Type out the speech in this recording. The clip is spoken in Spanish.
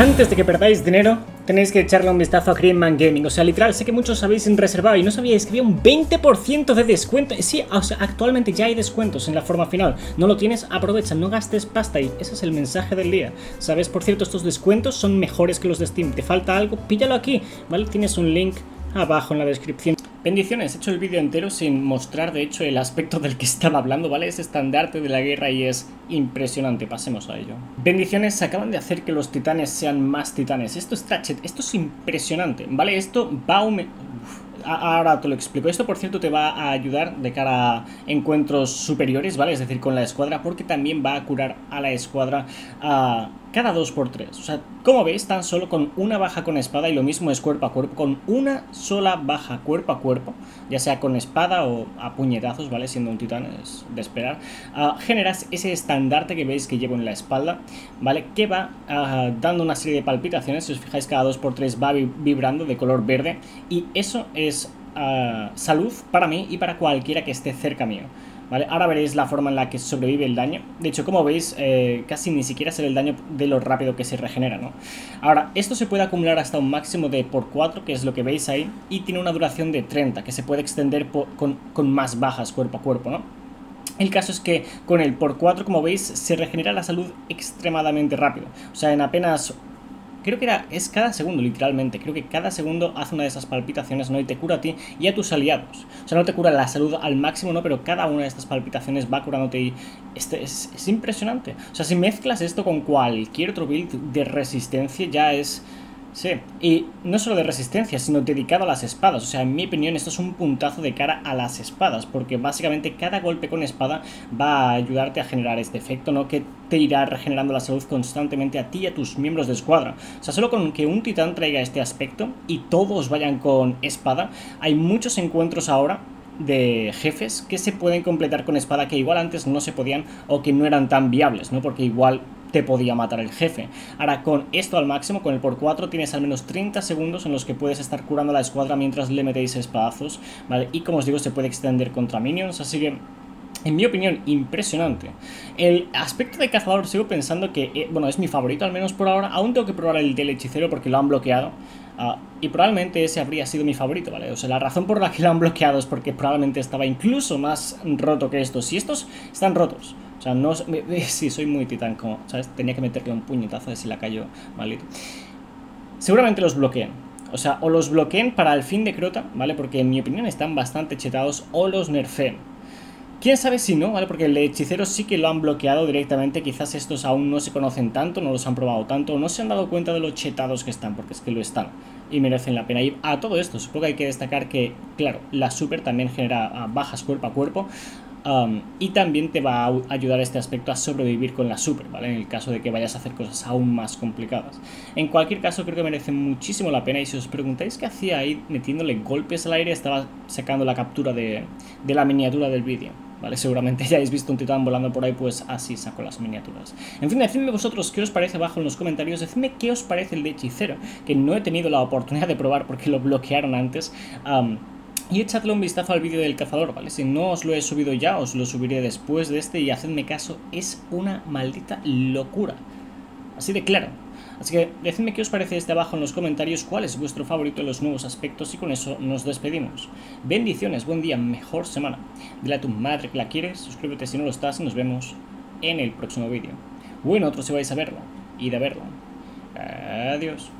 Antes de que perdáis dinero, tenéis que echarle un vistazo a Greenman Gaming. O sea, literal, sé que muchos habéis reservado y no sabíais que había un 20% de descuento. Sí, o sea, actualmente ya hay descuentos en la forma final. No lo tienes, aprovecha, no gastes pasta y ese es el mensaje del día. ¿Sabes? Por cierto, estos descuentos son mejores que los de Steam. ¿Te falta algo? Píllalo aquí, ¿vale? Tienes un link abajo en la descripción. Bendiciones, he hecho el vídeo entero sin mostrar de hecho el aspecto del que estaba hablando, ¿vale? Es estandarte de la guerra y es impresionante, pasemos a ello. Bendiciones, acaban de hacer que los titanes sean más titanes. Esto es Trachet, esto es impresionante, ¿vale? Esto va a ahora te lo explico. Esto, por cierto, te va a ayudar de cara a encuentros superiores, ¿vale? Es decir, con la escuadra, porque también va a curar a la escuadra a cada 2x3. O sea, como veis, tan solo con una baja con espada y lo mismo es cuerpo a cuerpo, con una sola baja cuerpo a cuerpo, ya sea con espada o a puñetazos, ¿vale? Siendo un titán es de esperar, uh, generas ese estandarte que veis que llevo en la espalda, ¿vale? Que va uh, dando una serie de palpitaciones, si os fijáis cada 2x3 va vibrando de color verde y eso es uh, salud para mí y para cualquiera que esté cerca mío. Ahora veréis la forma en la que sobrevive el daño. De hecho, como veis, eh, casi ni siquiera se el daño de lo rápido que se regenera, ¿no? Ahora, esto se puede acumular hasta un máximo de por 4, que es lo que veis ahí, y tiene una duración de 30, que se puede extender con, con más bajas cuerpo a cuerpo, ¿no? El caso es que con el por 4, como veis, se regenera la salud extremadamente rápido. O sea, en apenas creo que era, es cada segundo, literalmente. Creo que cada segundo hace una de esas palpitaciones, ¿no? Y te cura a ti y a tus aliados. O sea, no te cura la salud al máximo, ¿no? Pero cada una de estas palpitaciones va curándote y este es, es impresionante. O sea, si mezclas esto con cualquier otro build de resistencia, ya es Sí, y no solo de resistencia, sino dedicado a las espadas. O sea, en mi opinión, esto es un puntazo de cara a las espadas, porque básicamente cada golpe con espada va a ayudarte a generar este efecto, ¿no? Que te irá regenerando la salud constantemente a ti y a tus miembros de escuadra. O sea, solo con que un titán traiga este aspecto y todos vayan con espada, hay muchos encuentros ahora de jefes que se pueden completar con espada que igual antes no se podían o que no eran tan viables, ¿no? Porque igual te podía matar el jefe. Ahora con esto al máximo, con el por 4, tienes al menos 30 segundos en los que puedes estar curando a la escuadra mientras le metéis espadazos, ¿vale? Y como os digo, se puede extender contra minions, así que en mi opinión, impresionante. El aspecto de cazador sigo pensando que, eh, bueno, es mi favorito al menos por ahora. Aún tengo que probar el del hechicero porque lo han bloqueado. Ah, y probablemente ese habría sido mi favorito, ¿vale? O sea, la razón por la que lo han bloqueado es porque probablemente estaba incluso más roto que estos. Y estos están rotos. O sea, no... Sí, soy muy titán, como, ¿sabes? Tenía que meterle un puñetazo de si la cayó maldito. Seguramente los bloqueen. O sea, o los bloqueen para el fin de Crota, ¿vale? Porque en mi opinión están bastante chetados, o los nerfeen. Quién sabe si no, ¿vale? Porque el hechicero sí que lo han bloqueado directamente. Quizás estos aún no se conocen tanto, no los han probado tanto, o no se han dado cuenta de los chetados que están, porque es que lo están y merecen la pena. Y a todo esto, supongo que hay que destacar que, claro, la super también genera ah, bajas cuerpo a cuerpo. Um, y también te va a ayudar este aspecto a sobrevivir con la super, ¿vale? En el caso de que vayas a hacer cosas aún más complicadas. En cualquier caso, creo que merece muchísimo la pena. Y si os preguntáis qué hacía ahí metiéndole golpes al aire, estaba sacando la captura de, de la miniatura del vídeo. ¿Vale? Seguramente ya habéis visto un titán volando por ahí, pues así saco las miniaturas. En fin, decidme vosotros qué os parece abajo en los comentarios, decidme qué os parece el de hechicero, que no he tenido la oportunidad de probar porque lo bloquearon antes. Y echadle un vistazo al vídeo del cazador, ¿vale? Si no os lo he subido ya, os lo subiré después de este y hacedme caso, es una maldita locura. Así de claro. Así que decidme qué os parece este abajo en los comentarios, cuál es vuestro favorito de los nuevos aspectos y con eso nos despedimos. Bendiciones, buen día, mejor semana. Dile a tu madre que la quieres, suscríbete si no lo estás y nos vemos en el próximo vídeo. Bueno, otros si vais a verlo, y de verlo. Adiós.